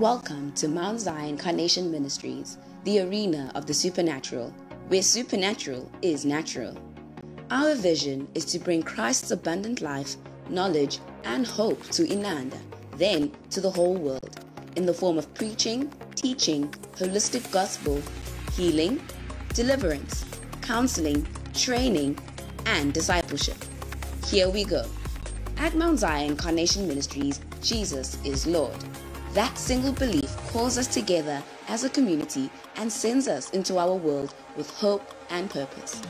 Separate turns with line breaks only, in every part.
Welcome to Mount Zion Carnation Ministries, the arena of the supernatural, where supernatural is natural. Our vision is to bring Christ's abundant life, knowledge, and hope to Inanda, then to the whole world, in the form of preaching, teaching, holistic gospel, healing, deliverance, counseling, training, and discipleship. Here we go. At Mount Zion Carnation Ministries, Jesus is Lord. That single belief calls us together as a community and sends us into our world with hope and purpose.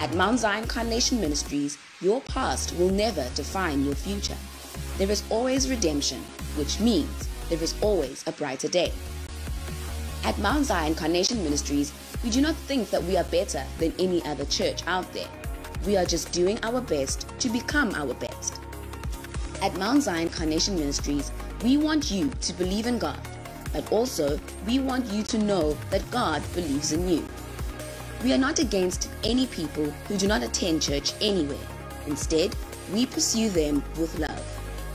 At Mount Zion Carnation Ministries, your past will never define your future. There is always redemption, which means there is always a brighter day. At Mount Zion Carnation Ministries, we do not think that we are better than any other church out there. We are just doing our best to become our best. At Mount Zion Carnation Ministries, we want you to believe in God, but also we want you to know that God believes in you. We are not against any people who do not attend church anywhere. Instead, we pursue them with love,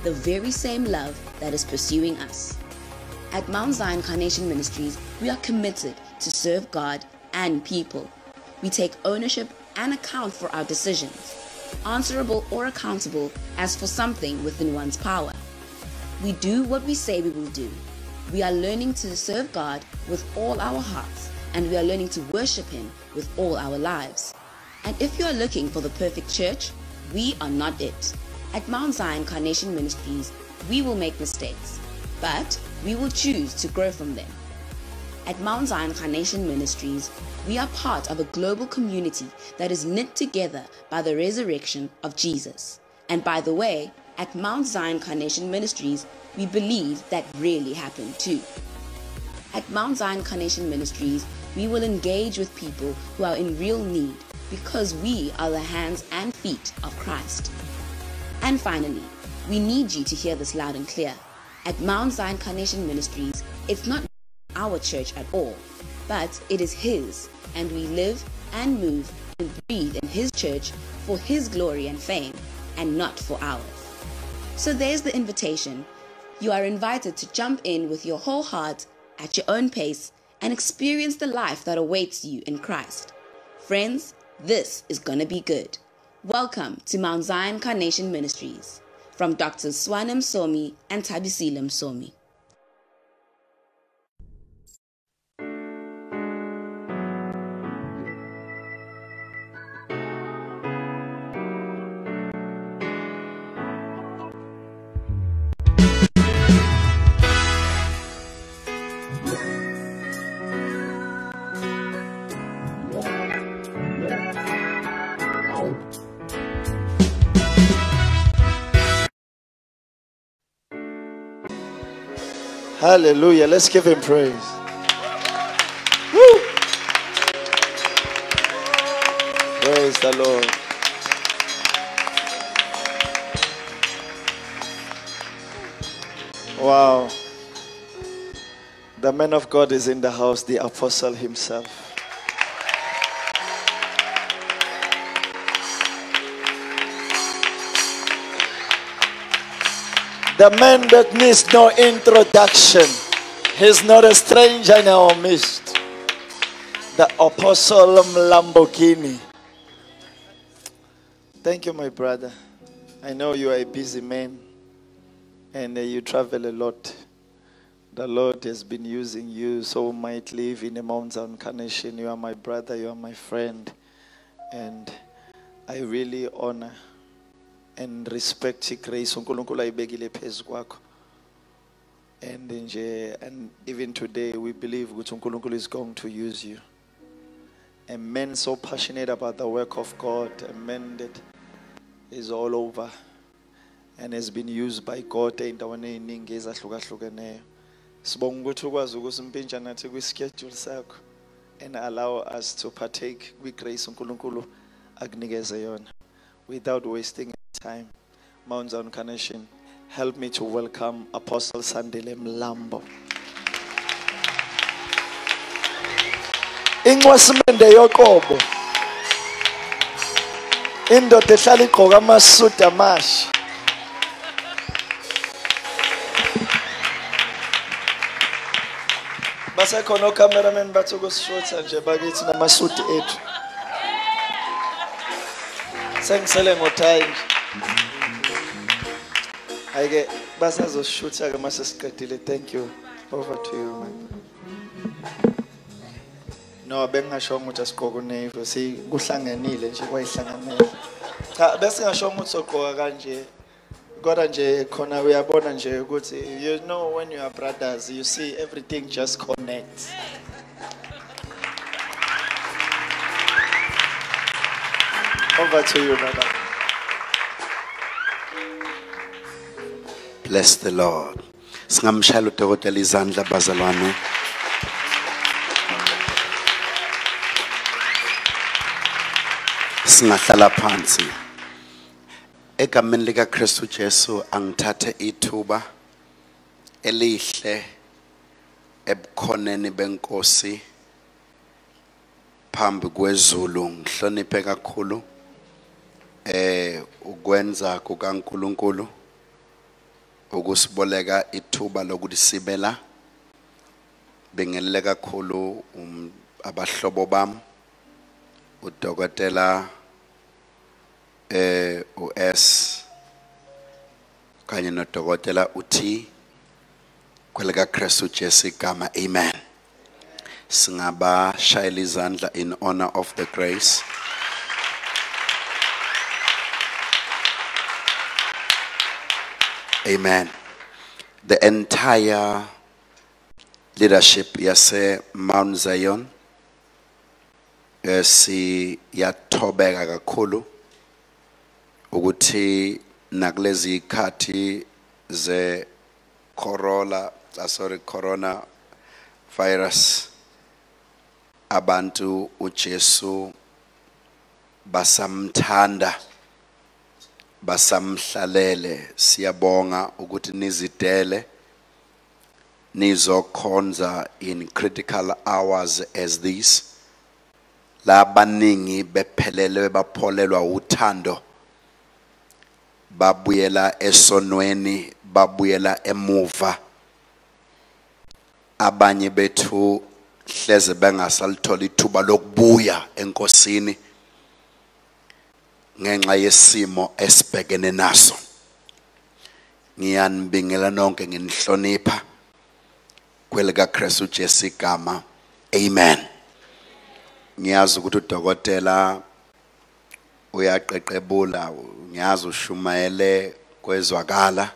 the very same love that is pursuing us. At Mount Zion Carnation Ministries, we are committed to serve God and people. We take ownership and account for our decisions, answerable or accountable as for something within one's power. We do what we say we will do. We are learning to serve God with all our hearts, and we are learning to worship Him with all our lives. And if you are looking for the perfect church, we are not it. At Mount Zion Carnation Ministries, we will make mistakes, but we will choose to grow from them. At Mount Zion Carnation Ministries, we are part of a global community that is knit together by the resurrection of Jesus. And by the way, at Mount Zion Carnation Ministries, we believe that really happened too. At Mount Zion Carnation Ministries, we will engage with people who are in real need because we are the hands and feet of Christ. And finally, we need you to hear this loud and clear. At Mount Zion Carnation Ministries, it's not our church at all, but it is His, and we live and move and breathe in His church for His glory and fame, and not for ours. So there's the invitation. You are invited to jump in with your whole heart at your own pace and experience the life that awaits you in Christ. Friends, this is gonna be good. Welcome to Mount Zion Carnation Ministries from Drs. Swanim Somi and Tabisilam Somi.
Hallelujah. Let's give him praise. Woo. Praise the Lord. Wow. The man of God is in the house, the apostle himself. The man that needs no introduction. He's not a stranger in our midst. The apostle Lamborghini. Thank you, my brother. I know you are a busy man and uh, you travel a lot. The Lord has been using you so mightily in the Mount Zion Carnation. You are my brother, you are my friend. And I really honor and respect grace uNkulunkulu ayibekile phezu kwakho. And nje and even today we believe ukuthi uNkulunkulu is going to use you. A man so passionate about the work of God, a man that is all over and has been used by God ey'ndaweni ey'ningi ezahlukahlukeneyo. Sibonga ukuthi ukwazi ukusimpintsha nathi kwi-schedule sakho and allow us to partake kwi-grace uNkulunkulu akunikeze yona without wasting time. Mount Zion Carnation, help me to welcome Apostle Sandile Mlambo. Inxwasimende yoqobo. Indoda ehlala igqoka amasuti amashi. basekhona ocameraman bathi ukusishutha nje bakithi namasuti ethu sengisele ngothayi ayike basazosishutha-ke uma sesiqedile thank you. Over to you man. No bengingashongo ukuthi asigqoke unevo sikuhlanganile nje kwayihlanganele cha besingashongo ukuthi sogqoka kanje. Kodwa nje khona uyabona nje ukuthi you know when you are brothers you see everything just connects. Over to you brother
Bless the Lord. Singamshayela udokotela izandla bazalwane. Singahlala phansi. Egameni lika Kristu Jesu angithathe ithuba elihle ebukhoneni benkosi phambi kwezulu ngihloniphe kakhulu eh ukwenza kukaNkuluNkulu ukusiboleka ithuba lokuthi sibe la bengelele kakhulu um, abahlobo bam udokotela eh uS kanye nodokotela uT kwelika Christu Jesu igama amen. Singabashayela izandla in honor of the grace Amen. The entire leadership yase Mount Zion eh, siyathobeka kakhulu ukuthi nakulezi ikhathi ze corona ah, sorry corona virus abantu uJesu basamthanda basamhlalele siyabonga ukuthi nizidele nizokhonza in critical hours as these labaningi bephelelwe bapholelwa uthando. Babuyela esonweni babuyela emuva. Abanye bethu hleze bengasalithola ithuba lokubuya enkosini. Ngenxa yesimo esibhekene naso. Ngiyanibingela nonke nginihlonipha kwelika Kristu Jesu igama. Amen. Ngiyazi ukuthi udokotela uyaqeqebula ngiyazi ushumayele kwezwakala.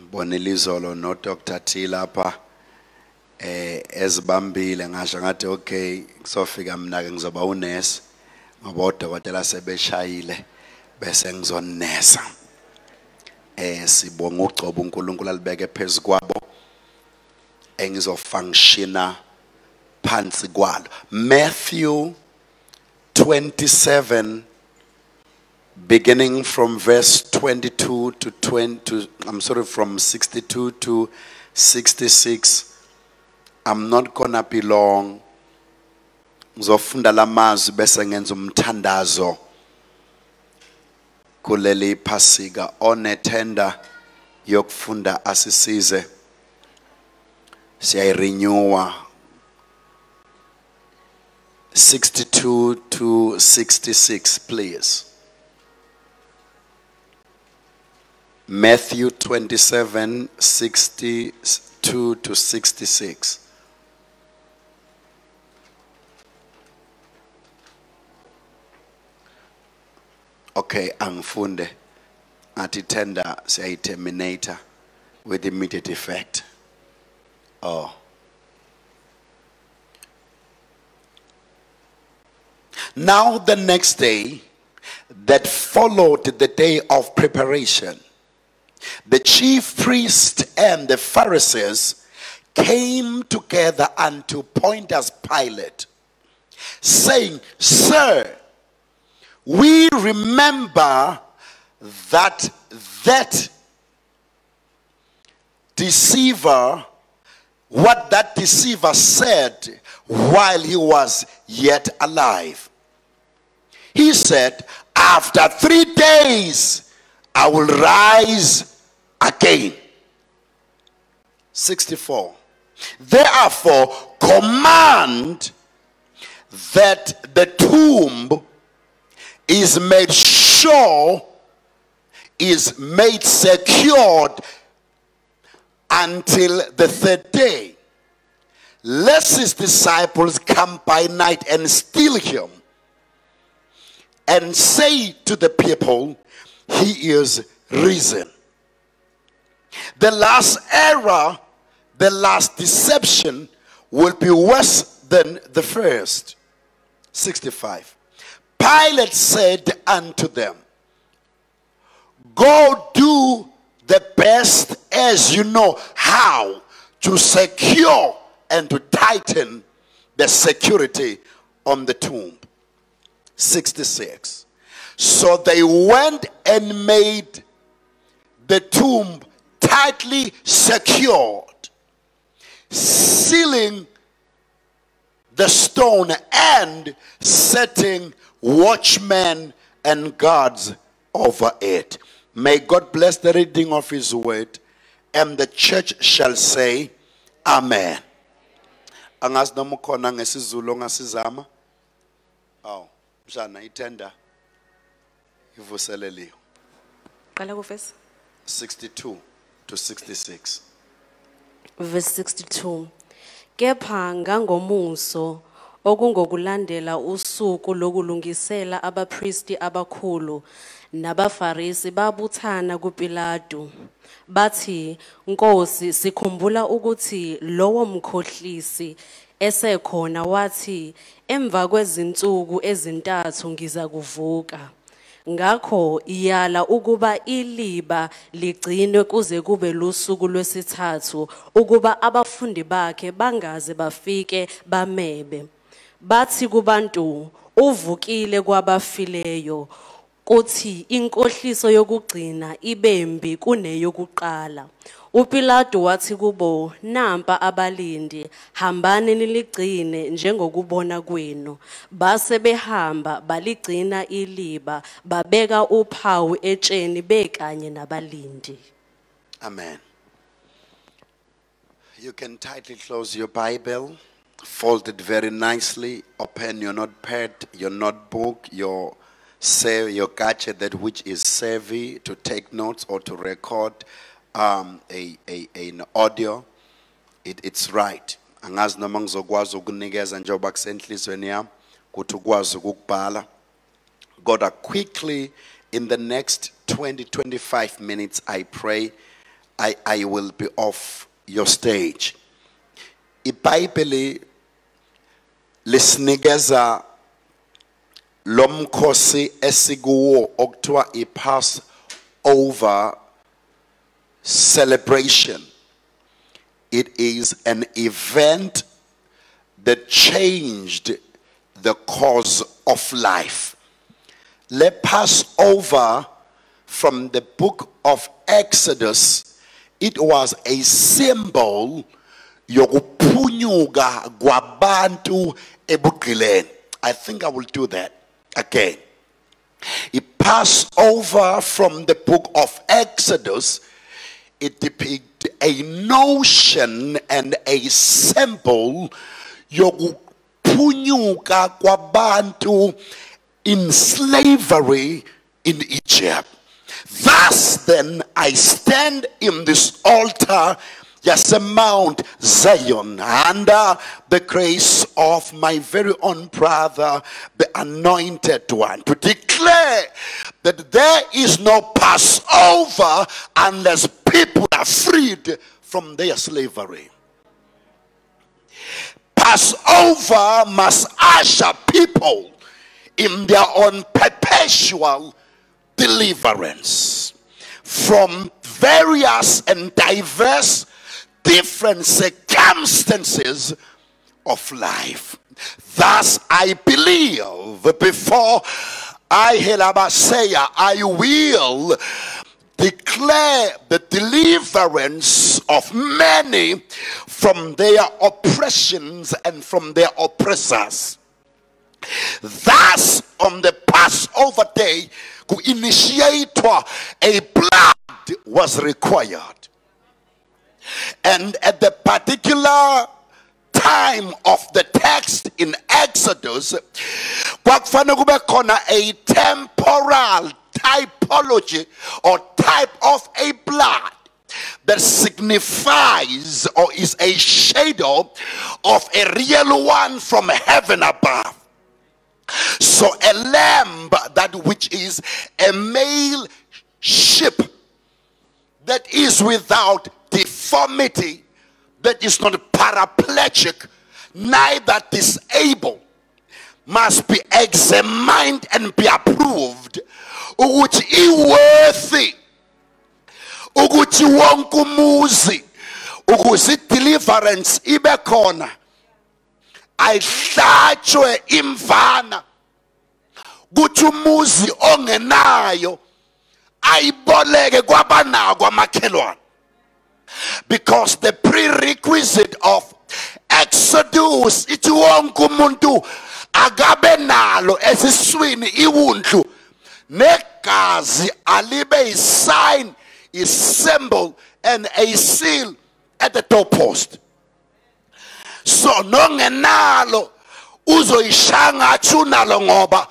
Ngibonile izolo no Dr. T lapha eh ezibambile. Ngasho ngathi okay kusofika mina ke ngizoba unesi. Ngoba odokotela sebeshayile bese ngizonesa. Eh sibonga ugcobo uNkulunkulu alibeke phezukwabo engizofunctiona phansi kwalo. Matthew 27 beginning from verse 22 to 20 to, I'm sorry from 62 to 66 I'm not gonna be long ngizofunda lamazwi bese ngenza umthandazo kuleli phasika onethenda yokufunda asisize. Siyayirenewa. 62 to 66 please. Matthew 27 62 to 66 Okay, angifunde ngathi tender siyayiterminator with immediate effect. Oh. Now the next day that followed the day of preparation, the chief priest and the Pharisees came together unto Pontius Pilate, saying, Sir, we remember that that deceiver what that deceiver said while he was yet alive. He said after 3 days i will rise again. 64 Therefore, command that the tomb is made sure, is made secured until the third day, lest his disciples come by night and steal him and say to the people, He is risen. The last error, the last deception will be worse than the first. 65. Pilate said unto them, Go do the best as you know how to secure and to tighten the security on the tomb. 66. So they went and made the tomb tightly secured, sealing the stone and setting watchmen and guards over it. May God bless the reading of his word, and the church shall say, Amen. Angazi noma ukhona ngesizulu ongasizama? Aw, mshana itenda ivuseleliwe.
Qala kuvesi
62 to 66.
verse 62 kepha ngangomuso okungokulandela usuku lokulungisela abapristi abakhulu nabafarisi babuthana kuPilato bathi Nkosi sikhumbula ukuthi lowo mkhohlisi esekhona wathi emva kwezinsuku ezintathu ngiza kuvuka Ngakho iyala ukuba iliba ligcinwe kuze kube lusuku lwesithathu ukuba abafundi bakhe bangaze bafike bamebe. Bathi kubantu uvukile kwabafileyo kuthi inkohliso yokugcina ibembi kuneyokuqala. uPilato wathi kubo nampa abalindi hambani niligcine njengokubona kwenu. Base behamba baligcina iliba babeka uphawu etsheni bekanye nabalindi.
Amen. You can tightly close your Bible, fold it very nicely, open your notepad, your notebook, your save your gadget that which is savvy to take notes or to record um, a, a, an audio. It, it's right. Angazi noma ngizokwazi ukunikeza njengoba kusenhlizweni yami ukuthi ukwazi ukubhala. God, uh, quickly in the next 20, 25 minutes, I pray I, I will be off your stage. iBhayibheli lisinikeza lomkhosi esikuwo okuthiwa pass over celebration it is an event that changed the course of life let pass over from the book of Exodus, it was a symbol yokuphunyuka kwabantu ebugqileni. I think I will do that again. It passed over from the book of Exodus. It depicts a notion and a symbol yokuphunyuka kwabantu in slavery in Egypt. Thus, then, I stand in this altar, yes, Mount Zion, under the grace of my very own brother, the anointed one, to declare that there is no Passover unless people are freed from their slavery. Passover must usher people in their own perpetual deliverance from various and diverse different circumstances of life. Thus, I believe before I say I will declare the deliverance of many from their oppressions and from their oppressors. Thus, on the Passover day, to initiate a blood was required. And at the particular time of the text in Exodus, a temporal typology or type of a blood that signifies or is a shadow of a real one from heaven above. So a lamb that which is a male sheep that is without deformity, that is not paraplegic, neither disabled, must be examined and be approved. Ukuthi iworthy ukuthi wonke umuzi ukuze deliverance ibe khona ayihlatshwe imvana. Kuthi umuzi ongenayo ayiboleke kwabanako amakhelwane because the prerequisite of exodus ithi wonke umuntu akabe nalo esiswini iwundlu negazi alibe yisign is symbol and a seal at the doorpost so nongenalo uzoyishaya ngathi unalo ngoba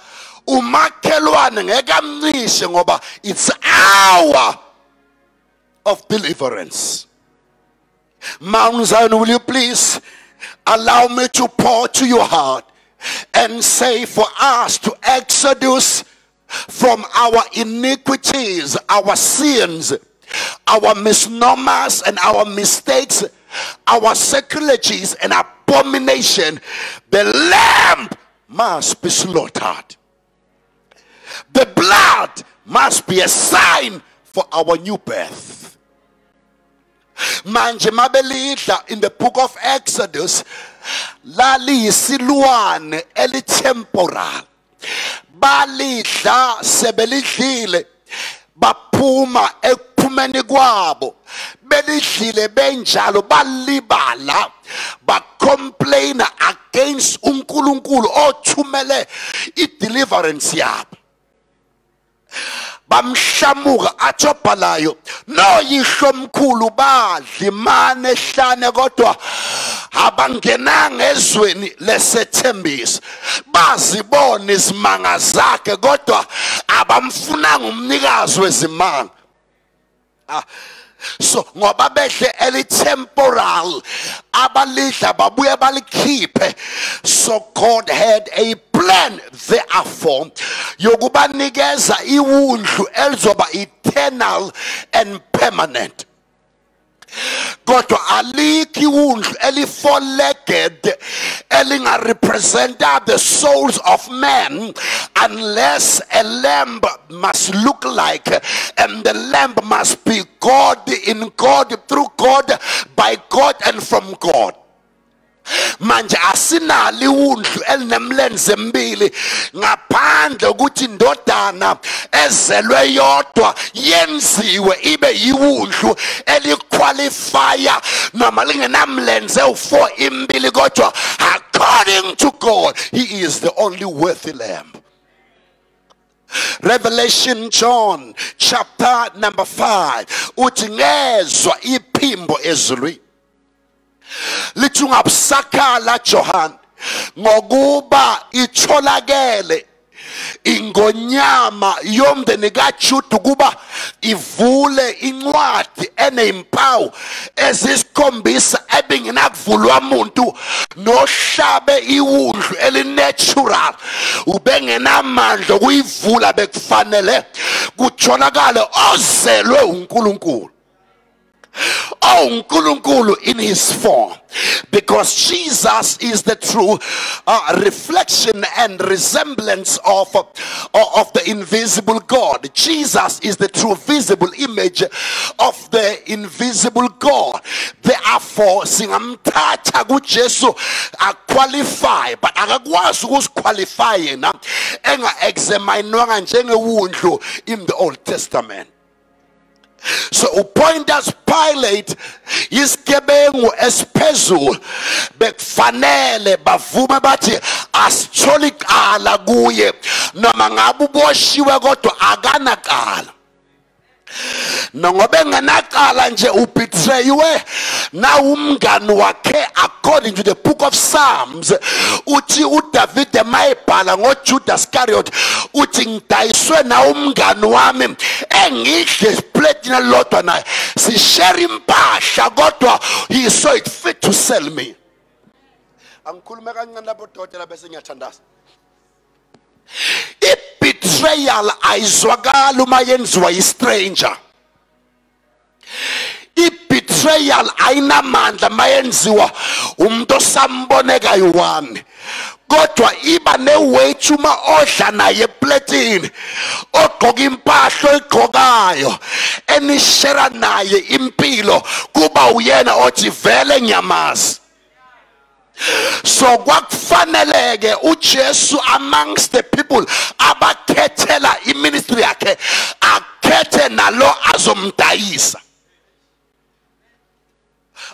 umakhelwane ngeke amncishe ngoba it's hour of deliverance. Mount Zion, will you please allow me to pour to your heart and say for us to exodus from our iniquities, our sins, our misnomers and our mistakes, our sacrileges and abomination, the lamb must be slaughtered. The blood must be a sign for our new birth. Manje mabelidla in the book of exodus laliyisilwane elitemporal balidla sebelidlile baphuma ekuphumeni kwabo. Belidlile benjalo balibala bacomplaina against uNkulunkulu othumele ideliverance yabo. Bamhlamuka athobhalayo noyihlo omkhulu badla imane ehlane kodwa abangenanga ezweni lesethembiso bazibona izimanga zakhe kodwa abamfunanga umnikazi wezimanga. Ah so ngoba bedle elitemporal abalidla babuye balikhiphe. So god had a plan therefore yokubanikeza iwundlu elizoba eternal and permanent. Kodwa alikho iwundlu eli-four-legged elingarepresenta the souls of men unless a lamb must look like and the lamb must be god in god through god by god and from god manje asinalo iwundlu elinemlenze embili ngaphandle ukuthi indodana ezelwe yodwa yenziwe ibe yiwundlu eliqualifya noma lingenamlenze u4 imbili kodwa according to God he is the only worthy lamb. Revelation John chapter number 5 uthi ngezwa iphimbo ezulwini lithi ungabusakhala John ngokuba itholakele ingonyama yomndeni kaJuda kuba ivule incwadi enezimpawu ezisikhombisa ebingenakuvulwa umuntu nohlabe iwundlu elinatural ubengenamandla kuyivula bekufanele kutholakale ozelwe uNkulunkulu. uNkulunkulu in his form. Because Jesus is the true uh, reflection and resemblance of, uh, of the invisible God. Jesus is the true visible image of the invisible God. Therefore, singamthatha kuJesu aqualify but akakwazi ukusiqualify yena enga-examinwanga njengewundlu in the Old Testament. So uPontius Pilate isigebengu esiphezulu bekufanele bavume bathi asithola icala kuye noma ngabe uboshiwe kodwa akanacala nangoba engenaqala nje ubetrayiwe na umngani wakhe according to the book of psalms uthi udavide mayebhala ngojudas iscariot uthi ngidayiswe na umngani wami engidle isipletini elilodwa naye sishare impahla kodwa he saw it fit to sell me. Angikhulume kancane lapho dokotela bese ngiyathandaza. I-betrayal ayizwakali uma yenziwa yi-stranger. I-betrayal ayinamandla mayenziwa umuntu osamboneka yi-one kodwa iba neweight uma odla naye epletini ogqoka impahla oyigqokayo enishera naye impilo kuba uyena othi vele ngiyamazi so kwakufaneleke uJesu amongst the people abakhethela iministry yakhe akhethe nalo azomdayisa.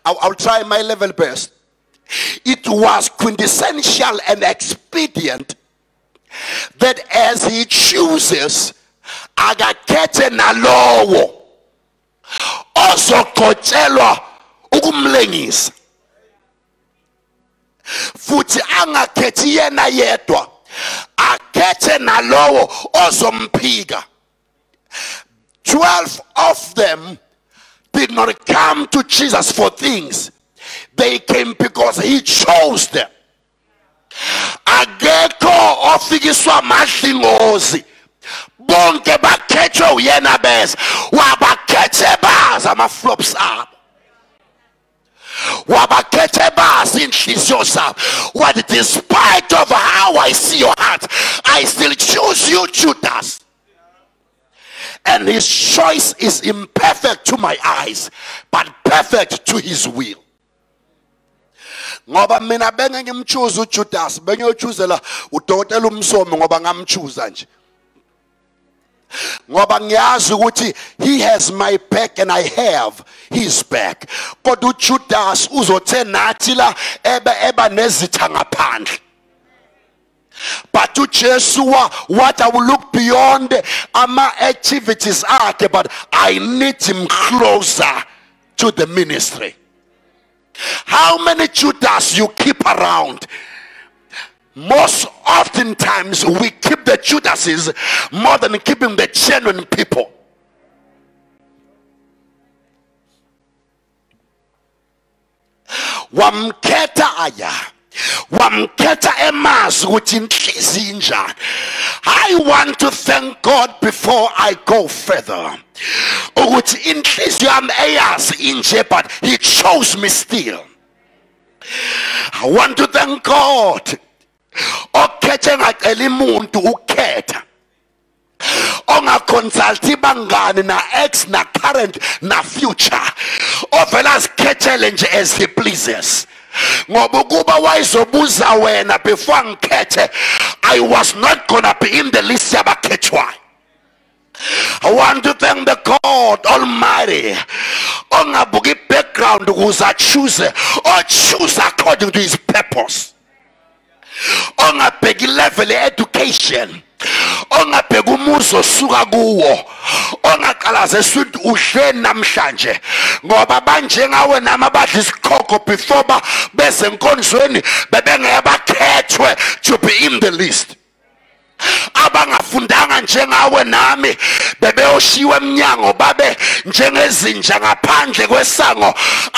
I'll, try my level best. It was quintessential and expedient that as he chooses akakhethe nalowo ozoqotshelwa ukumlengisa futhi angakhethi yena yedwa akhethe nalowo ozomphika. 12 of them did not come to Jesus for things. They came because he chose them. Akekho ofikiswa madlingozi. Bonke bakhethwe uyena bese wabakhethe baza ama-flops abo wabakhethe bazi inhliziyo zabo what despite of how i see your heart i still choose you judas. And his choice is imperfect to my eyes but perfect to his will. Ngoba mina benge ngimchoose ujudas bengiyochuzela udokotela umsomi ngoba ngamchuza nje ngoba ngiyazi ukuthi he has my back and i have his back. Kodwa ujudas uzothe nathi la ebe eba nezitha ngaphandle. But ujesu wa what i will look beyond ama-activities akhe but i need him closer to the ministry. How many judas you keep around most oftentimes we keep the Judases more than keeping the genuine people. wamkhetha aya. Wamkhetha emazi ukuthi inhliziyo i want to thank god before i go further. Ukuthi inhliziyo yami eyazi inje but he chose me still. I want to thank god okhethe ngacela umuntu ukhetha ongaconsulti bangani na ex na current na future ovela azikhethele nje as he pleases ngoba ukuba wayezobuza wena before ngikhethe i was not gonna be in the list yabakhethwayo I want to thank the God Almighty. Ongabuki background ukuze choose or choose according to his purpose. Ongabheki level education ongabheki umuzi osuka kuwo. Ongaqalaze suthi udle namhlanje. Ngoba banjengawe nami abadla isikhokho before ba bese enkonzweni bebengeke bakhethwe to be in the list. Abangafundanga njengawe nami bebeyoshiwa eminyango babe njengezinja ngaphandle kwesango.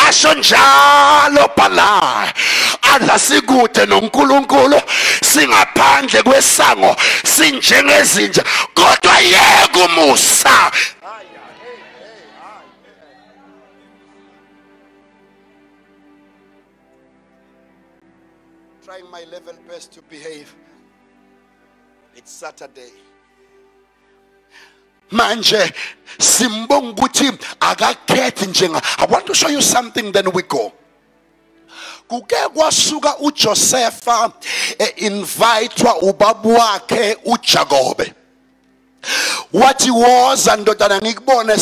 Asho njalo bhala adla sikude noNkulunkulu singaphandle kwesango sinjengezinja. Kodwa yeke umusa trying my level best to behave. It's saturday. Manje simbonga ukuthi akakhethi njenga i want to show you something then we go. Kuke kwasuka uJosefa invitwa ubaba wakhe uJakobe. Wathi woza ndodana ngikubone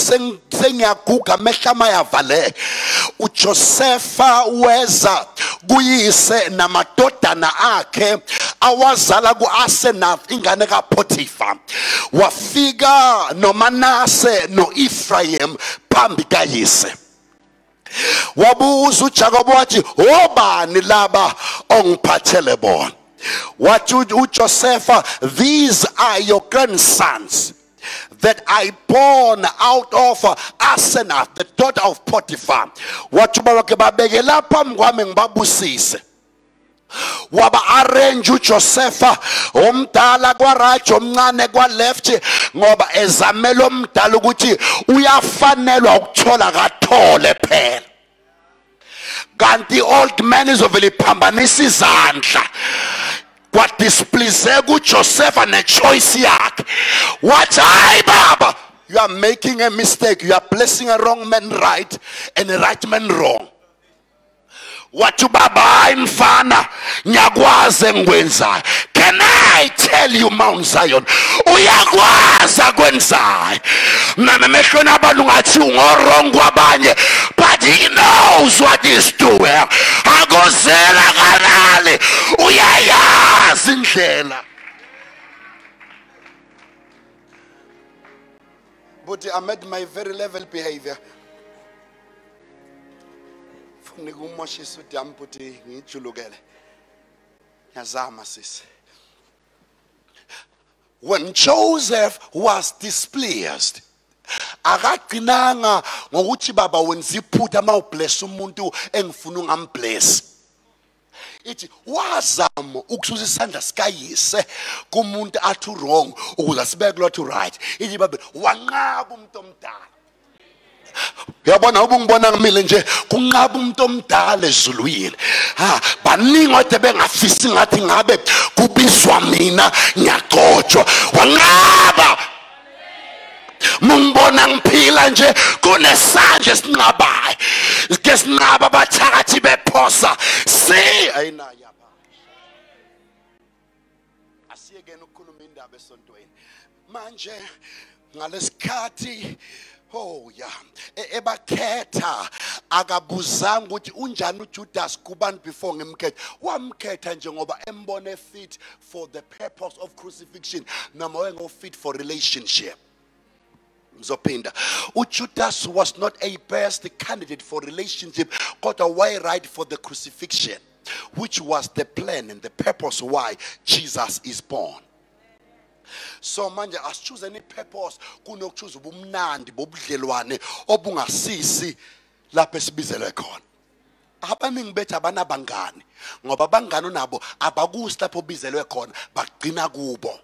sengiyaguga amehla amayavaleka uJosepha weza kuyise namadodana akhe awazala kuAsenath ingane kaPotiphar wafika noManase noEphraim phambi kayise. Wabuza uJakob wathi obani laba ongiphathele bona? Wathi u- uJosepha these are your grandsons that I born out of Asenath the daughter of Potiphar. Wathi ubaba ke babeke lapha ngwami ngibabusise. Waba arrange uJosepha omdala kwaRaj omncane kwaLeft ngoba ezamela omdala ukuthi uyafanelwa ukuthola kathole phela. Kanti old man izovele iphambanisa izandla. Kwadisplace kuJosepha nechoice yakhe wathi hayi baba you are making a mistake. You are placing a wrong man right and a right man wrong. What you hayi mfana ngiyakwazi engikwenzayo can i tell you mount zion? Uyakwazi akwenzayo mna memehlweni abantu ngathi ungorong kwabanye. but he knows what he's doing. Akozela kalale uyayazi but my very level behavior. When joseph was displeased akagcinanga ngokuthi baba wenza iphutha uma ubless umuntu engifuna ungambless. Ithi wazama ukususa isandla sikayise kumuntu athi wrong ukuze sibeke lot right. Ithi babe wanqaba umuntu omdala. Uyabona ubungibona ngimile nje? Kunqaba umuntu omdala ezulwini. Ha baningi ode bengafisi ngathi ngabe kubizwa mina ngiyagcotshwa. Wanqaba! Mungibona ngiphila nje kunesandla esinqabayo ke sinqaba abathakathi bephosa si ayinaya asiyekeni ukukhuluma indaba esontweni. Manje ngalesikhathi Oh ya E- ebakhetha akabuzanga ukuthi unjani uJudas kubani before ngimkhetha wamkhetha njengoba embone fit for the purpose of crucifixion noma wengo fit for relationship. Ngizophinda ujudas was not a best candidate for relationship kodwa right for the crucifixion which was the plan and the purpose why jesus is born. So manje asichoose any purpose kunokuchoose ubumnandi bobudlelwane obungasisi lapho esibizelwe khona. Abaningi bethu abanabangani ngoba abangani nabo abakusi lapho bizelwe khona bagcina kubo.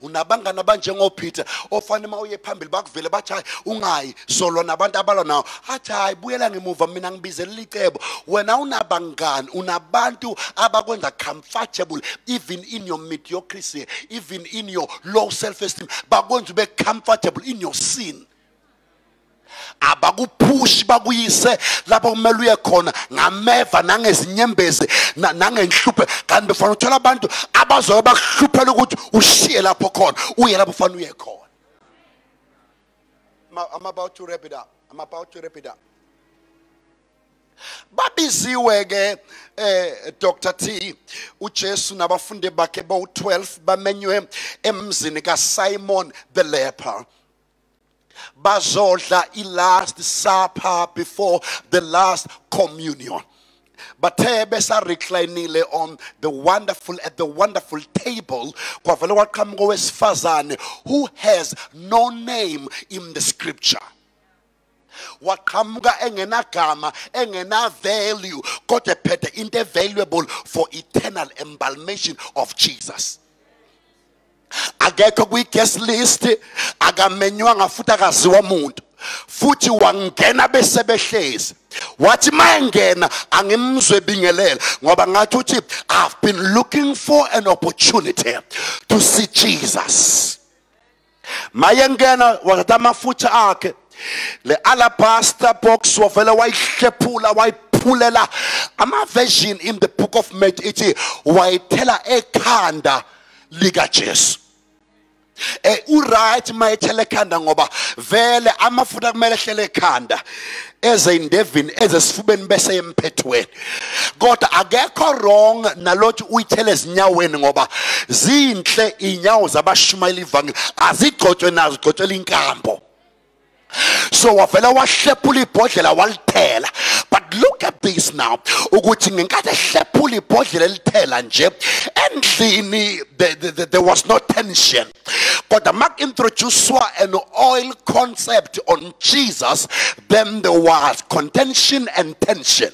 Unabangani abanjengopeter ofanele uma uye phambili bakuvele bathi hayi ungayi solwa nabantu abalwa nawo. Athi hayi buyela ngemuva mina ngibizelela icebo. Wena unabangani unabantu abakwenza comfortable even in your mediocrity even in your low self esteem bakwenza ube comfortable in your sin. Abakuphushi bakuyise lapho kumele uye khona ngameva nangezinyembezi na- nangenhluphe kanti befana uthola abantu abazobe bakuhluphela ukuthi ushiye lapho khona uye lapho ufana uye khona I'm about to wrap it up. I'm about to wrap it up. babiziwe ke eh Dr T uJesu nabafundi bakhe bo12 bamenywe emzini kaSimon the leper bazodla i-last supper before the last communion. Bathe besareclinile on the wonderful at the wonderful table. Kwavele waqhamuka owesifazane who has no name in the scripture. Waqhamuka engenagama engena value kodwa ephethe into valuable for eternal embalmation of Jesus akekho kwi-guest list akamenywanga futhi akaziwa muntu. Futhi wangena bese behlezi. Wathi mayengena angimzwe bingelela ngoba ngathi uthi i've been looking for an opportunity to see jesus. Mayengena wathatha amafutha akhe le alabaster box wavele wayihlephula wayiphulela. Ama-version in the book of matthew ithi wayithela ekhanda likajesu eh uright mayethele ekhanda ngoba vele amafutha kumele ehlele ekhanda eze indevini eze sifubeni bese emphethweni. Kodwa akekho wrong nalothi uyithele ezinyaweni ngoba zinhle inyawo zabashumayela ivangeli azigcotshwe nazo igcotshela inkambo so wavela wahlephula ibhodlela walithela. But look at this now. Ukuthi ngenkathi ehlephula ibhodlela elithela nje endlini the- the- the- there was no tension. Kodwa maku-introducwa an oil concept on jesus then there was contention and tension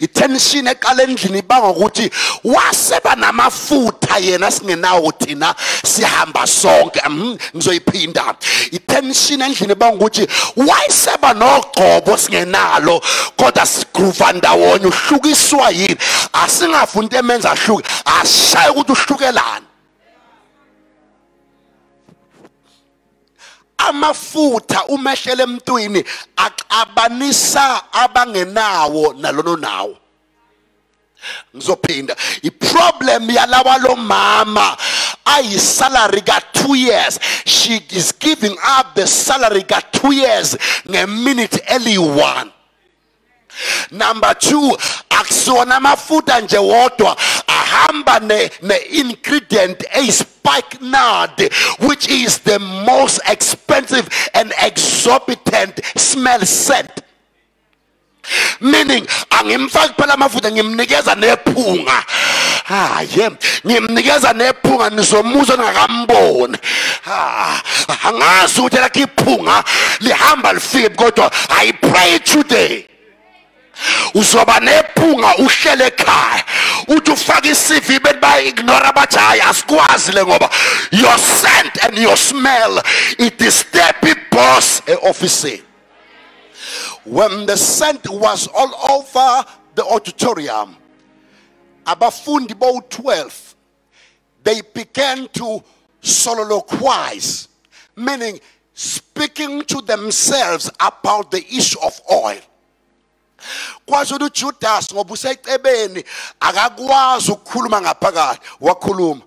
itension eqala endlini ibanga ukuthi waseba namafutha yena singenawo thina sihamba sonke. Mhm, ngizoyiphinda. Itension endlini ibanga ukuthi wayeseba nogcobo singenalo kodwa sigruva ndawonye uhlukiswa yini? Asingafuni into emenza ahluke asishaye ukuthi uhlukelani amafutha umehlele emntwini axabanisa abangenawo nalono nawo. Ngizophinda iproblem yalawa lo mama ayisalary ka2 years. She is giving up the salary ka2 years ngeminute eliyi-1 number 2 akusiwona amafutha nje wodwa ahamba ne, ne eyispikenard which is the most expensive and exorbitant smell scent. Meaning angimfaki phela amafutha ngimnikeza nephunga. Haye ngimnikeza nephunga nizomuza ningakamboni. Ah, angazi ukuthi lakho lihamba lifike kodwa i pray today uzoba nephunga uhlele ekhaya. Uthi ufake i-cv bethi bayi-ignore abathi hayi asikwazi le ngoba your scent and your smell it disturb boss e-ofisini. When the scent was all over the auditorium abafundi bowu-12 they began to soliloquize meaning speaking to themselves about the issue of oil ukuthi ujudas ngoba usecebeni akakwazi ukukhuluma ngaphakathi wakhuluma.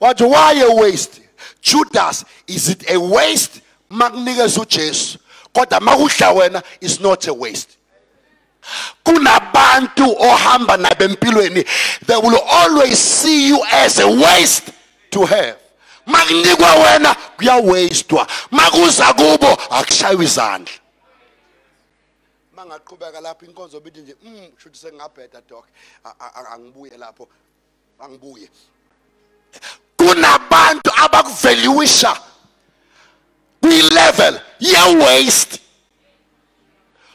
Wathi why a waste? Judas is it a waste? Makunikeza ujesu kodwa makudla wena is not a waste. Kunabantu ohamba nabo empilweni they will always see you as a waste to have. Makunikwa wena kuyawastwa. Makuza kubo akushaywa izandla. Mangaqhubeka lapho inkonzo bithi nje mm shuthi sengingabheda a- angibuye lapho angibuye. Kunabantu abakuvaluisha kwi-level ye-waste.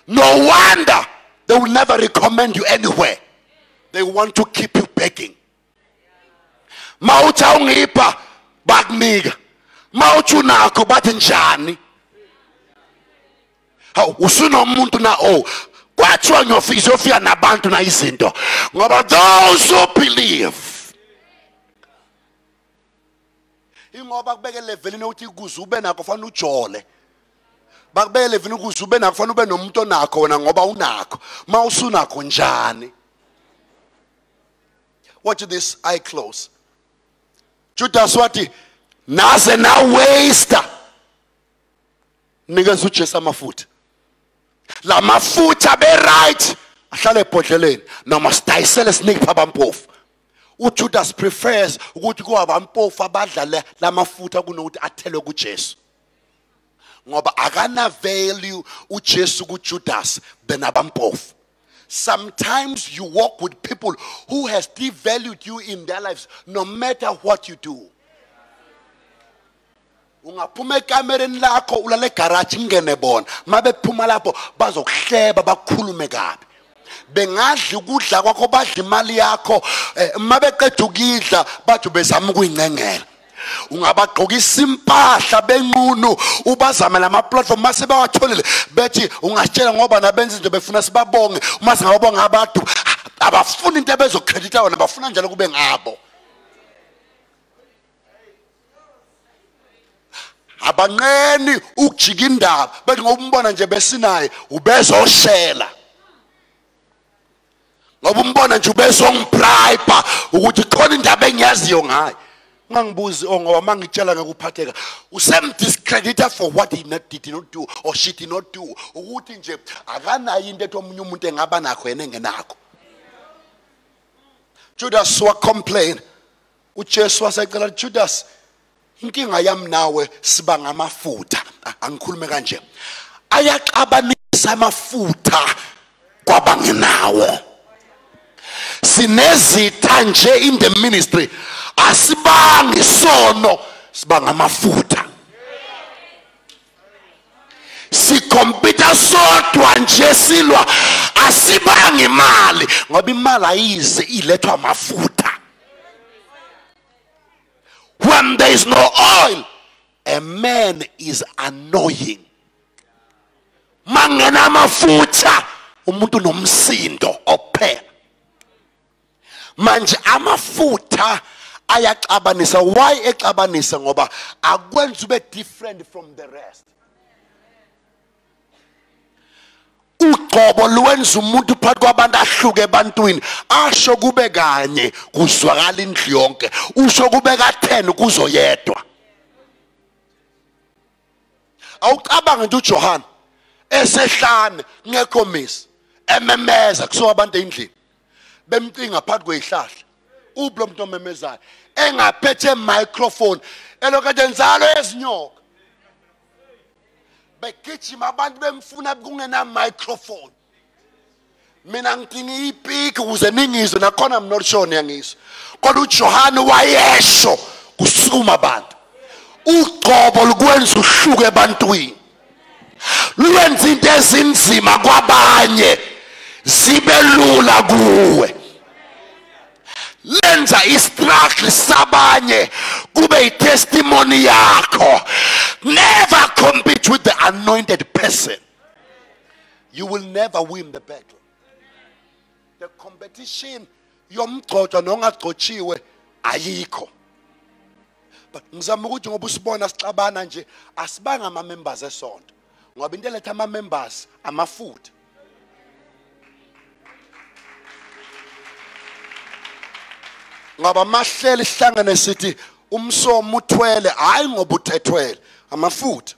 No wonder they will never recommend you anywhere. They want to keep you begging. Mawuthi awungipha bakunika mawuthi unakho bathi njani hawu usunomuntu na? Oh kwathiwa ngiyofika izofika nabantu na izinto? Ngoba those who believe ingoba kubeke levelini ukuthi kuze ube nakho fanele ujole. Bakubeke levelini ukuze ube nakho fanele ube nomuntu onakho wena ngoba unakho. Ma usunakho njani? Watch this eye close. Judas wathi naze na waster nikeza ujesu amafutha. La mafutha be-right ahlale ebhodleleni. Noma sidayisele sinike abampofu. Ujudas prefers ukuthi kuwabampofu abadlale la mafutha kunokuthi athelwe kujesu. Ngoba akana-value ujesu kujudas than sometimes you walk with people who has devalued you in their lives no matter what you do ungaphuma ekamereni lakho ulale egaraji ngene bona. Mabephuma lapho bazokuhleba bakhulume kabi. Bengadla ukudla kwakho badla imali yakho. Eh, mabeqeda ukidla bathi bezama ukuyincengela ungabagqokisa impahla benqunu ubazame lama-platform mase bawatholile. Bethi ungasitshela ngoba nabenza izinto befuna sibabonge uma singababonga abantu. Abafuni into ebezokreditha wona bafuna njalo kube ngabo. Abanqeni ukujika indaba. Bethi ngoba umbona nje besinaye ubezoshela. Ngoba umbona nje ubezongibribe ukuthi khona indaba engiyaziyo ngayo ngangibuzi oh ngoba mangitshela ngekuphatheka usemdiscredita for what he not, did not do or she did not do. Ukuthi nje akanayo into ethi omunye umuntu engaba nakho yena engenakho. Judas wacomplain uJesu wasecela Judas inkinga yami nawe siba ngamafutha. Angikhulume kanje. Ayaxabanisa amafutha kwabangenawo sinezitha nje in the ministry. Asibangi isono siba ngamafutha. Sikhompyutha sodwa nje silwa asibangi imali ngoba imali ayize ilethwa amafutha when there is no oil a man is annoying. Mangena amafutha umuntu nomsindo ophela manje amafutha ayaxabanisa why exabanisa? Ngoba akwenza ube different from the rest ugcobo luwenza umuntu phakathi kwabantu ahluke ebantwini. Asho kube kanye kuzwakala indlu yonke. Usho kube ka10 kuzoyedwa. Awucabanga nje uJohn esehlane ngekho misi ememeza kusuka abantu endlini bemcinga phakathi kwezihlahla. Ublo umuntu omemezayo engaphethe microphone elokade njalo ezinyoka. Begijima abantu bemfuna kungena microphone. Mina ngidinga ipiki ukuze ningizwe nakhona I'm not sure niyangizwa. Kodwa uJohn wayesho kusukuma abantu ugcobo lukwenza uhluke ebantwini. Lwenza into ezinzima kwabanye. Zibe lula kuwe. Lenza istruggle sabanye kube itestimony yakho. Never compete with the anointed person. You will never win the battle. The competition yomgcotshwa nongagcotshiwe ayikho. But ngizama ukuthi ngoba usibona sixabana nje asibanga ama members esonto. Ngoba into eletha ama members amafutha. Ngoba mahlele sihlangane sithi umsomo uthwele hayi ngoba uthethwele amafutha.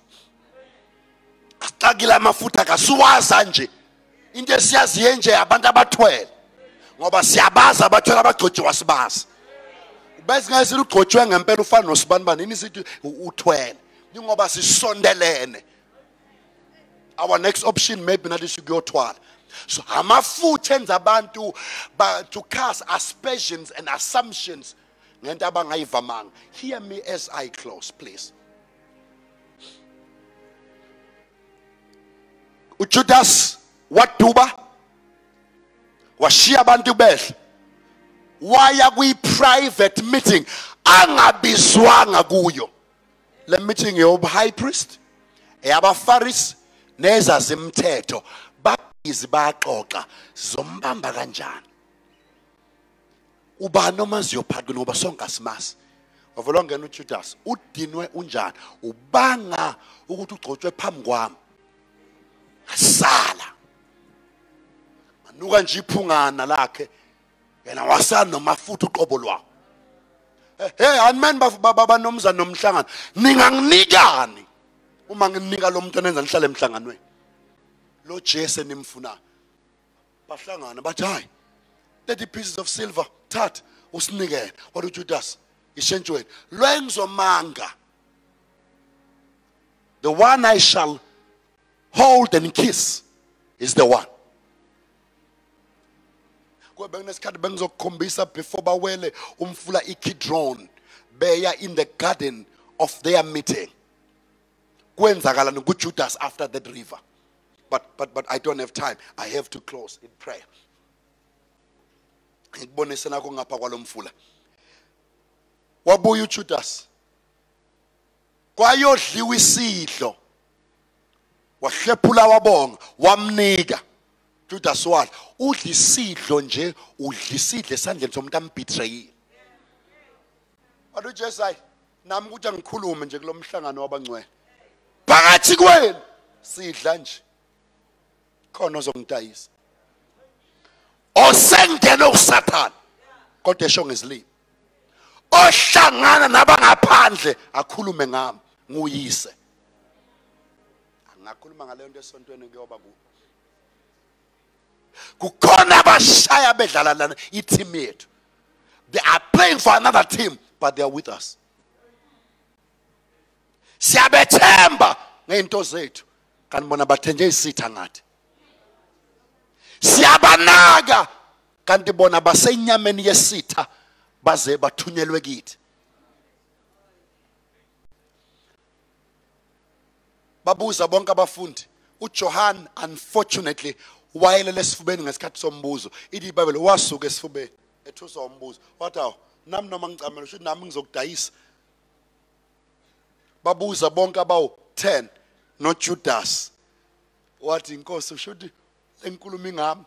Asixakile amafutha kasuwaza nje. Into esiyaziyo nje abantu abathwele. Ngoba siyabaza abathwele abagcotshiwe sibazi bese ngesithi ugcotshwe ngempela ufana nosibani bani ini sithi uthwele. Ngoba sisondelene. Our next option maybe nathi sikuyothwala so amafutha enza abantu ba- to cast aspersions and assumptions. Ngento abangayivamanga hear me as i close please. Ujudas waduba washiya abantu behle. Waya kwi-private meeting angabizwanga kuyo. Le meeting yob high priest eyabafarisi nezazimthetho babhizi bayaxoxa zombamba kanjani? Ubani omaziyo phakathi kwenu ngoba sonke asimazi. Wavela ngena ujudas udinwe unjani? Ubanga ukuthi ugcotshwe phambi kwami. Asala. Manuka nje iphungana lakhe yena wasala nomafutha uqobo lwawo Eh, hey animani banomzana nomhlangano? Ninganginikani. Uma nginika lo muntu enenza nihlale emhlanganweni. Lo Jesu enimfunayo bahlangana bathi hayi 30 pieces of silver thatha usinikele. What uJudas ishentshweni lwengizomanga the one i shall hold and kiss is the one. Kube bekunesikhathi bengizokukhombisa before bawele umfula ikidron beya in the garden of their meeting. Kwenzakala nokujudas after that river but but but i don't have time. I have to close in prayer. Ngikubonise nakho ngapha kwalomfula. Wabuya ujudas. Kwayodliwa isidlo. Wahlephula wabonga wamnika. Judas wathi udla isidlo nje udla isidlo esandleni somuntu ambethrayile. Wathi uJesu hayi nami ukuthi angikhulume nje kulomhlangano wabangcwele. Phakathi kwenu sidla nje. Khona ozongidayisa osengena usathana kodwa esho ngezilimi ohlangana nabangaphandle akhulume ngami nguyise. Angakhuluma ngaleyo nto esontweni kuyoba ku kukhona abashaya bedlala lana i-team yethu. They are playing for another team but they are with us. Siyabethemba ngey'nto zethu kanti bona bathenje isitha ngathi. Siyabanaka kanti bona basenyameni yesitha baze bathunyelwe kithi. Babuza bonke abafundi uJohn unfortunately wayelele esifubeni ngesikhathi sombuzo. Ithi iBhayibheli wasuka esifubeni ethuswa umbuzo. Wathi awu nami noma ngicamela sho nami ngizokudayisa. Babuza bonke abawu 10 noJudas. Wathi inkosi usho ukuthi lenkulumo ingami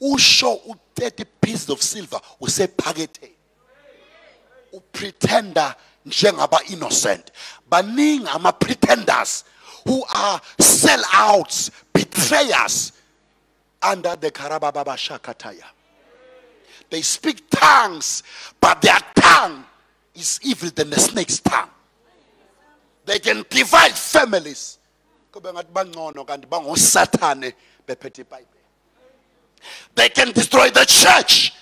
usho u30 pieces of silver usephaketheni upretender njengaba innocent. Baningi ama pretenders who are sellouts betrayers under the karababa shakataya. They speak tongues but their tongue is evil than the snake's tongue. They can divide families. Kube ngathi bangcono kanti bangosathane bephethe iBhayibheli. They can destroy the church.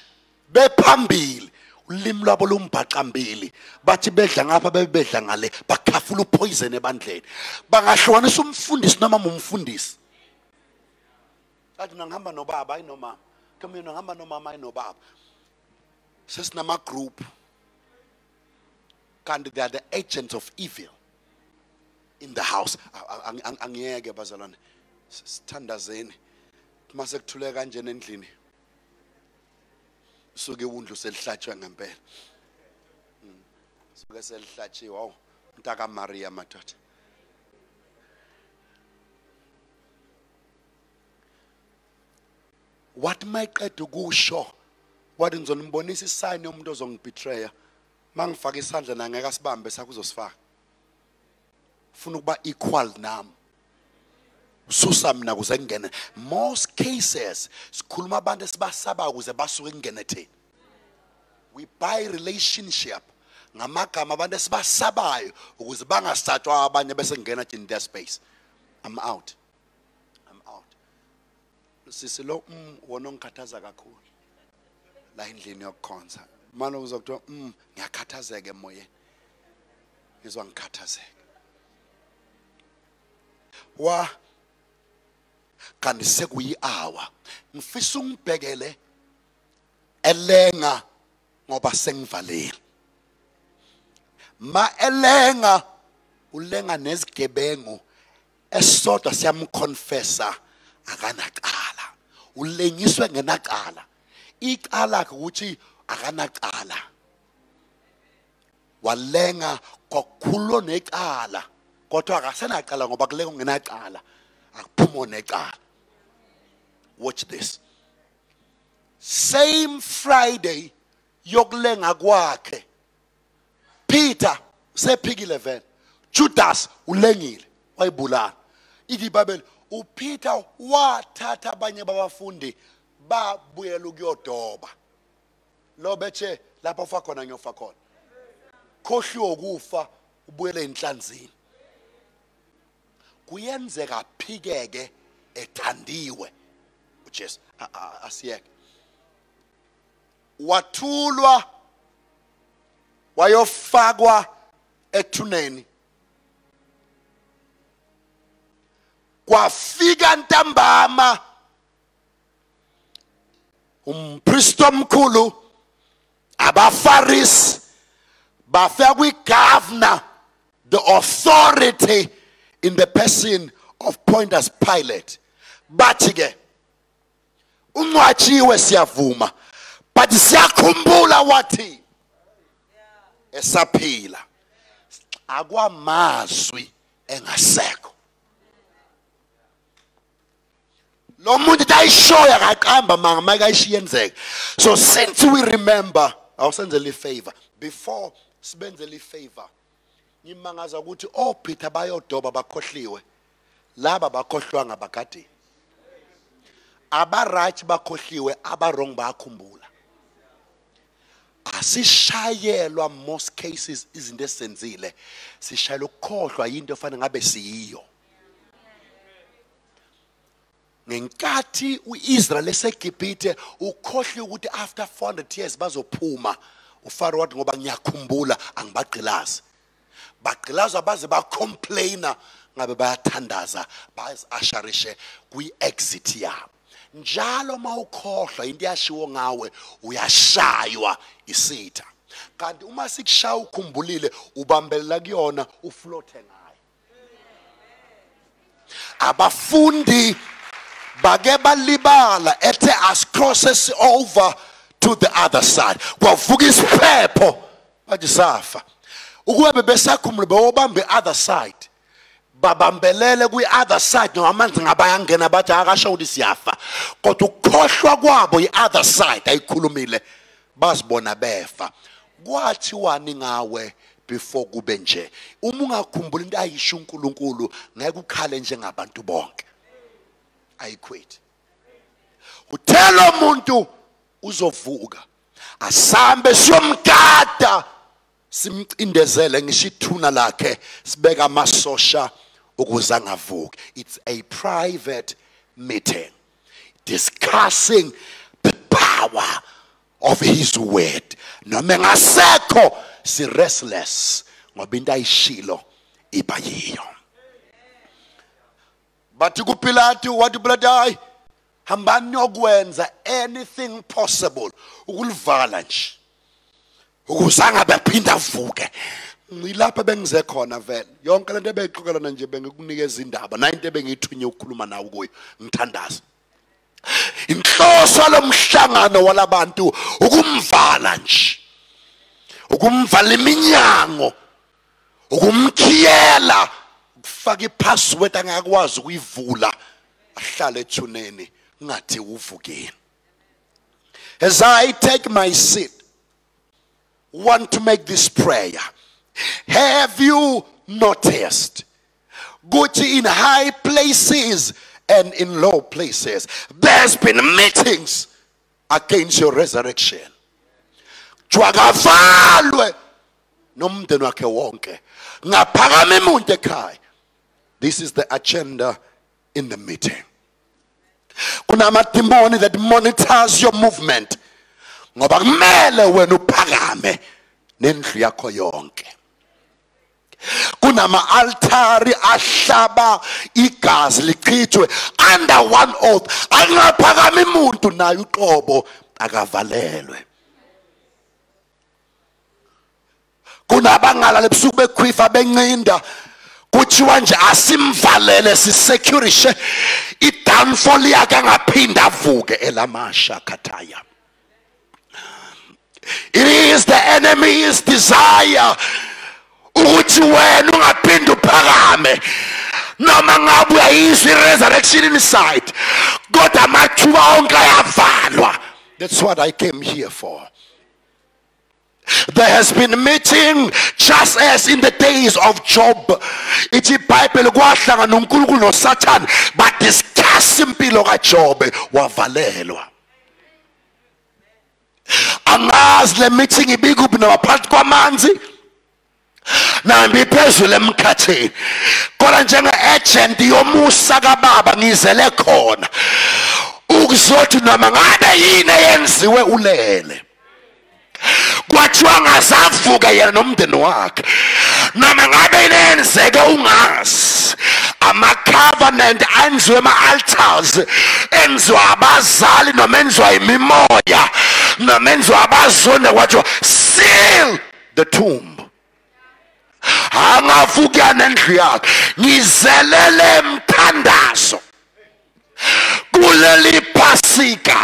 Bephambili ulimi lwabo lumbhaqambili bathi bedla ngapha bebedla ngale. Bakhafula upoison ebandleni. Bangahlukanisa umfundisi noma umfundisi. Athi ngihamba nobaba ayinoma kami mina ngihamba nomama ayinobaba sesinama group kanti they are the agents of evil in the house. Angiyeke bazalwane. Sithandazeni mase kuthule kanjena endlini suke ewundlu selihlatshwe ngempela. Mm. suke selihlatshiwe awu mntaka Maria madoda. Wathi mayiqeda ukusho wathi ngizonibonisa isayini yomuntu ozongibetreya mangifaka isandla nangeke asibambe sakuzosifaka. Ufuna ukuba equal nami. Susa mina kuze most cases sikhuluma abantu esibasabayo ukuze basuke kungene we buy relationship ngamagama abantu esibasabayo ukuze bangasatshwa abanye bese ngena in their space. I'm out. I'm out. Sisi lo mm wona ongikhathaza kakhulu. La endlini yokukhonza. Manje uzokuthiwa mm ngiyakhathazeka emoyeni. Ngizwa ngikhathazeka. Wa kanti sekuyi-hour. Ngifisa ungibhekele elenga ngoba sengivalile. Ma elenga ulenga nezigebengu esodwa siyamconfessa akanacala ulengiswe ngenacala icala ukuthi akanacala walenga kwakhulu necala kodwa akasenacala ngoba kulenga ngenacala akuphumo necala. Watch this. Same friday yokulenga kwakhe. Peter sephikile vele. Judas ulengile wayibulala. Ithi iBhayibheli uPeter wathatha abanye babafundi babuyela ukuyodoba. Lo bethe lapho ufa khona ngiyofa khona. Khohliwe ukufa ubuyele enhlanzini kuyenzeka aphikeke ethandiwe. uJesu a- a- asiyeke. Wathulwa wayofakwa ethuneni. Kwafika ntambama umpriest omkhulu abafarisi bafika kwi-governor the authority in the person of Pontius Pilate. Bathi ke uncwatshiwe siyavuma but siyakhumbula wathi esaphila. Akwamazwi engasekho. Lo muntu tayishoya kaqamba manga makayishiya yenzeke so since we remember awusenzele ifavor before sibenzele ifavor ngimangaza ukuthi oPeter bayodoba bakhohliwe. Laba bakhohlwa ngabagadeni aba right bakhohliwe aba wrong bayakhumbula. Asishayelwa most cases izinto esenzile sishayelwa ukukhohlwa into efanele ngabe siyiyo. Ngenkathi uIsrael eseGibhithe ukhohle ukuthi after 400 years bazophuma uFaro wathi ngoba ngiyakhumbula angibagqilazi. Bagqilazwa baze bacomplaina ngabe bayathandaza bayasharishe kwi-exit yabo. Njalo mawukhohlwa into yashiwo ngawe uyashaywa isitha. Kanti uma sikushaya ukhumbulile ubambelela kuyona uflothe ngayo. Abafundi bake balibala ethe as crosses over to the other side. Kwavuka isiphepho bathi safa. Ukuba bebesakhumbula bewobamba i-other side. Babambelele kwi-other side noma amanzi ngabayangena bathi akasho ukuthi siyafa. Kodwa ukukhohlwa kwabo i-other side ayikhulumile bazibona befa. Kwathiwani ngawe before kube nje uma ungakhumbula into ayisho uNkulunkulu ngeke ukhale njengabantu bonke. Ayikhwethi uthela umuntu uzovuka. Asambe siyomgada. Simcindezele ngisho ithuna lakhe sibeka amasosha ukuze angavuki. It's a private meeting discussing the power of his word. Noma ngasekho si restless ngoba into ayishilo iba yiyo. Bathi kuPilate wathi uPilate hayi hambani yokwenza anything possible ukulivala nje. Ukuze angabe aphinda avuke ngilapha bengize khona vele. Yonke lento ebeyixokelana nje bengikunikeza indaba nayo into ebengiyithunye ukukhuluma nawe kuyo? Ngithandaza inhloso lomhlangano walabantu ukumvala nje. Ukumvala iminyango. Ukumkhiyela. Ukufaka ipassword angakwazi ukuyivula ahlale ethuneni ngathi uvukile as i take my seat want to make this prayer. Have you noticed? Gucci in high places and in low places. There's been meetings against your resurrection. This is the agenda in the meeting. That monitors your movement ngoba kumele wena uphakame nendlu yakho yonke. Kunama altari ahlaba igazi lichithwe under one oath. Angaphakami umuntu naye uqobo akavalelwe. Kunabangalala ebusuku bekhwifa bencinda. Kuthiwa nje asimvalele sisecurishe. Idownfall yakhe angaphinda avuke elamasha khathaya it is the enemy's desire. Ukuthi wena ungaphindi uphakame. Noma ngabe uyayizwa i-resurrection inside kodwa amathuba onke ayavalwa. That's what i came here for. There has been meeting just as in the days of job. Ithi ibhayibheli kwahlangana unkulunkulu nosathane badiscuss impilo kajobe wavalelwa angazi le meeting ibikuphi nabaphakathi kwamanzi? Nambi phezulu emkhatheni kodwa njenge-agent yomusa kababa ngizele khona ukuzothi noma ngabe yini eyenziwe ulele. Kwathiwa ngasavuke yena nomndeni wakhe. Noma ngabe inenzeke ungazi. Ama-covenant enziwe ama-altars enziwa abazali noma enziwa imimoya noma enziwa abazonda kwathiwa seal the tomb. Angavuka nendlu yakhe. Ngizelele mthandazo kuleli phasika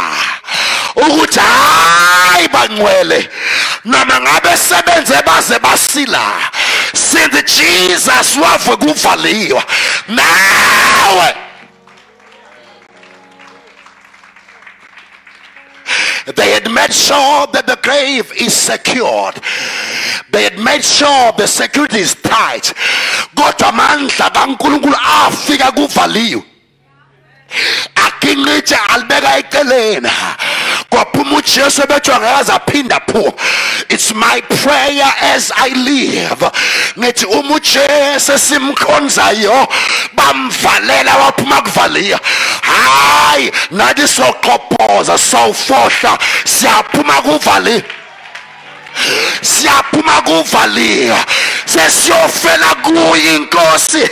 ukuthi hayi bangcwele noma ngabe sebenze baze basila since Jesus wave kuvaliwa Now. Eh, they had made sure that the grave is secured. They had made sure the security is tight. Kodwa amandla kaNkulunkulu afika kuvaliwe. akinqithi alibeka eceleni it's my prayer as i live. Ngithi uma ujesu esimkhonzayo bamvalela waphuma kuvaliya. Hayi nathi soqophoza sawufohla siyaphuma si apuma guvalia se sio fela guinkosi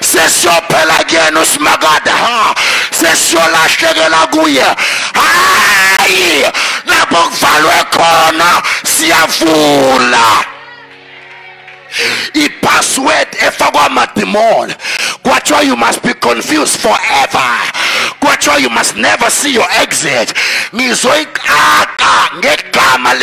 se sio pelagenus magada. Se sio lashege la guya ai! Na bokvalwe kona siyavula. Ipassword efakwa mademon kwatsho you must be confused forever. Kwatsho you must never see your exit. Ngizoyiqaqa ngegama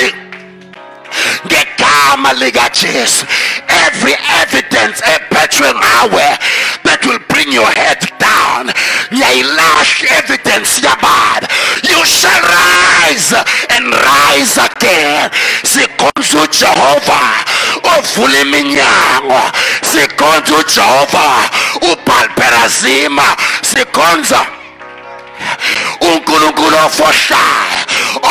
the karma ligatures, every evidence, a petrol malware that will bring your head down, lash evidence, yabad, you shall rise and rise again. Sikonzu Jehovah, uvule iminyango, sikonzu Jehovah, ubhalperazima, sikonza. Unkulunkulu ofoshaya.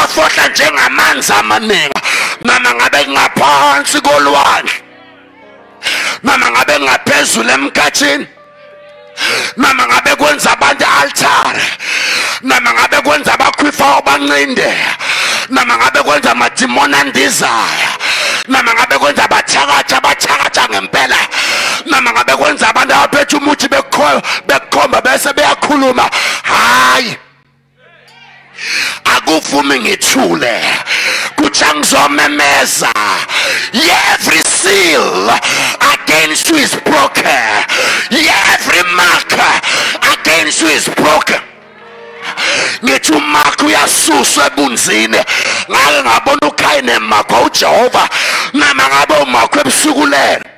Ofohla njengamanzi amaningi. Noma ngabe ngaphansi kolwandle. Noma ngabe ngaphezulu emkhathini noma ngabe kwenza abantu altar noma ngabe kwenza abakhwifa abancinde. Noma ngabe kwenza amadimoni andizayo. Noma ngabe kwenza abathakatha abathakatha ngempela. Noma ngabe kwenza abantu abaphethe umuthi bekhomba bese beyakhuluma. Ngithule. Kutsha ngizomemeza every seal against you is broken. Every mark against you is broken. Ngithi umakho uyasuswa ebunzini. Ngake ngabona ukhayine makho ujehova ngabe umakho ebusukulelo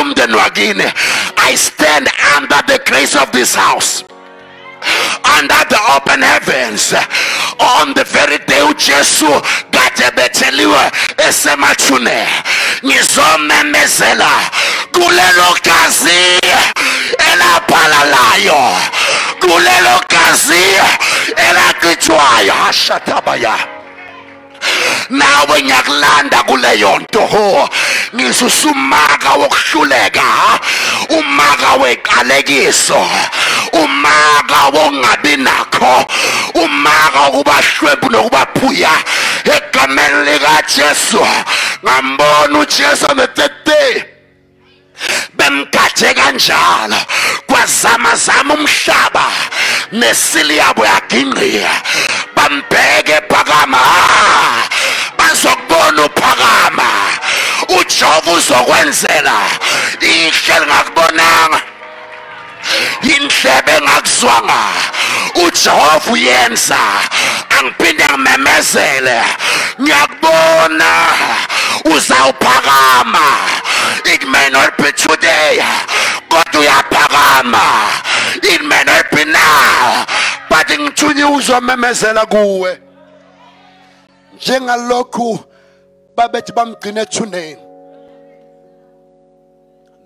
umndeni wakini. I stand under the grace of this house. Under the open heavens. On the very day ujesu kade betheliwe esemathune. Ngizomemezela kulelo gazi elaphalalayo. Kulelo gazi elaqithwayo hashatabaya nawe ngiyakulanda kuleyo nto ngisusumaka wokuhluleka umaka weqalekiso umaka wongabi nakho umaka wokubahlwempu nokubaphuya. Egameni likajesu ngambona ujesu day bemgade kanjalo kwazamazama umhlaba nesili yabo yagingqiya bambheke phakama. Bazokubona uphakama. Ujehova uzokwenzela. Ihle lingakubonanga indlebe engakuzwanga ujehova uyenza. Angiphinde ngimemezele. Ngiyakubona. Uzawuphakama. It may not be today kodwa uyaphakama. Uzomemezela kuwe. Njengalokhu babethi bamgcina ethuneni.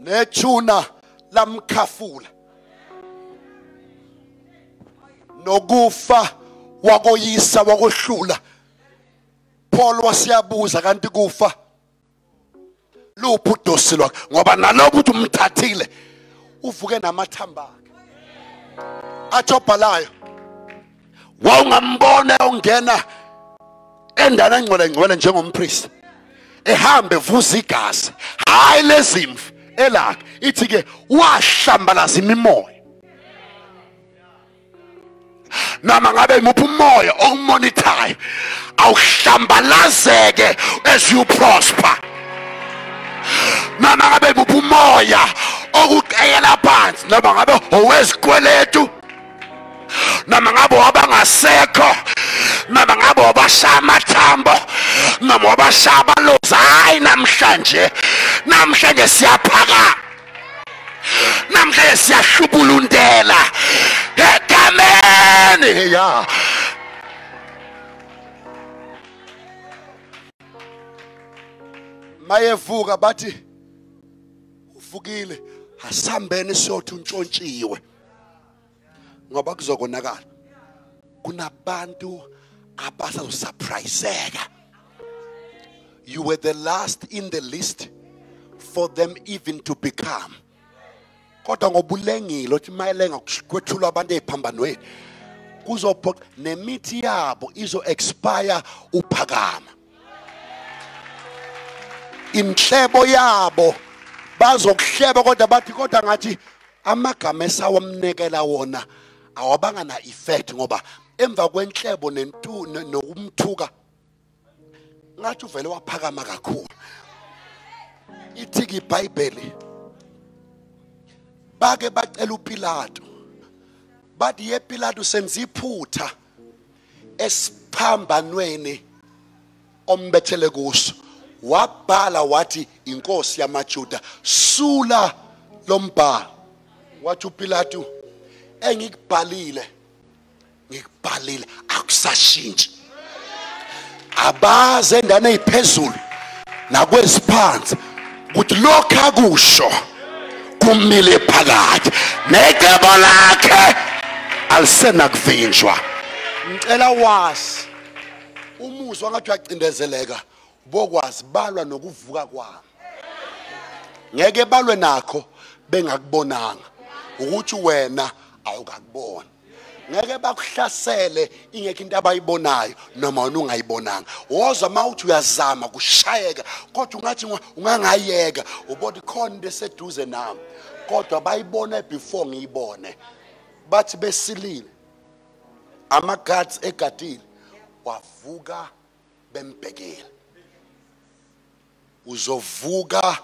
Nethuna lamkhafula. Nokufa wakoyisa wakohlula. Paul wasiyabuza kanti kufa? Luphi udosi lwakhe? Ngoba nalobu uthi umthathile uvuke namathamba akhe athi obhalayo wawungambona ongena endana engcwele ngcwele njengompriest. Ehambe evuza igazi. Hayi lezimvu elakhe. Ithi ke wahlambalaza imimoya. Noma ngabe imuphi umoya okumonithayo awuhlambalazeke as you prosper. Noma ngabe imuphi umoya okuqeyela phansi? Noma ngabe owezikweletu noma ngabe wabangasekho noma ngabe wabashaya amathambo noma wabashaya abalozi hayi namhlanje namhlanje siyaphakama namhlanje siyahlubulundela egameni ya. Mayevuka bathi uvukile asambene siyothi untshontshiwe ngoba kuzokonakala. Kunabantu abasazosurpriseka you were the last in the list for them even to become. Kodwa ngoba ulengile uthi mayelenga kwethula abantu eziphambanweni kuzophoqa nemithi yabo izo expire uphakama. Inhlebo yabo bazokuhleba kodwa bathi kodwa ngathi amagama esawamnekela wona awabanga na effect ngoba emva kwenhlebo nentu ne- nokumthuka ngathi uvele waphakama kakhulu. Ithi ke iBhayibheli bake bacela uPilato bathi ye Pilato senza iphutha esiphambanweni ombethele kuso. Wabhala wathi inkosi yamajuda sula lombhalo wathi uPilato engikubhalile ngikubhalile akusashintshi. Abaze endane eziphezulu nakweziphansi ukuthi lokho akusho kumile phakathi. Necebo lakhe alisenakuvinjwa. Ngicela wazi umuzwa ngathi uyacindezeleka bokwazi balwa nokuvuka kwami. Ngeke balwe nakho bengakubonanga. Ukuthi wena awukakubona ngeke bakuhlasele ingekho into abayibonayo noma wena ungayibonanga. Wozwa mawuthi uyazama kushayeka kodwa ungathi unga- ungangayeka ubona khona into eseduze nami. Kodwa bayibone before ngiyibone. Bathi besilile amagads egadile wavuka bembhekile uzovuka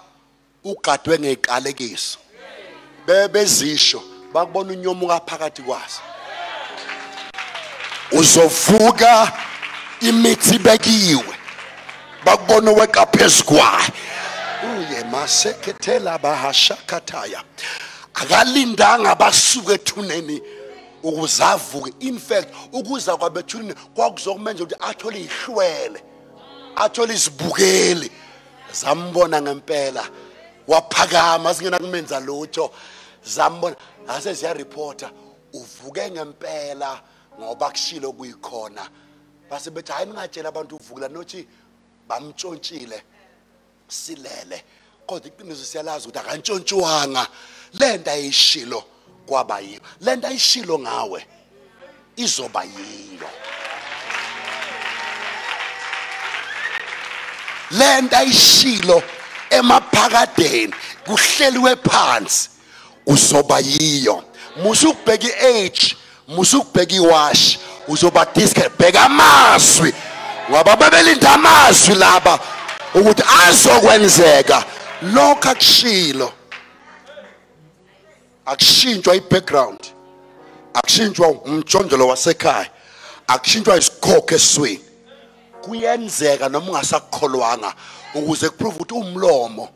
ugadwe ngeqalekiso bebezisho bakubona unyomuka phakathi kwazo uzovuka imithi bekiwe bakubona weqa phezu kwayo. Uye masekethela bahashakathaya akalindanga basuke ethuneni ukuze avuke. In fact ukuza kwabethuneni kwakuzokumenza ukuthi athole ihlwele athole izibukeli. Zambona ngempela waphakama singena kumenza lutho. Zambona ase ziyareporta uvuke ngempela ngoba kushilo kuyikhona. Base bethi hayi ningatshela abantu uvukela nothi bamtshontshile silele. Kodwa iqiniso siyalazi ukuthi akantshontshwanga lento ayishilo kwaba yiyo lento ayishilo ngawe izoba yiyo lento ayishilo emaphakadeni kuhleliwe phansi. Uzoba yiyo. Musukubheka iage musukubheka iwash uzoba discret bheka amazwi. Ngoba bebelinda amazwi laba ukuthi azokwenzeka. Lokho akushilo. Akushintshwa i-background. Akushintshwa umjondolo wasekhaya. Akushintshwa isikhokho esiswini kuyenzeka noma ungasakukholwanga ukuze kuprove ukuthi umlomo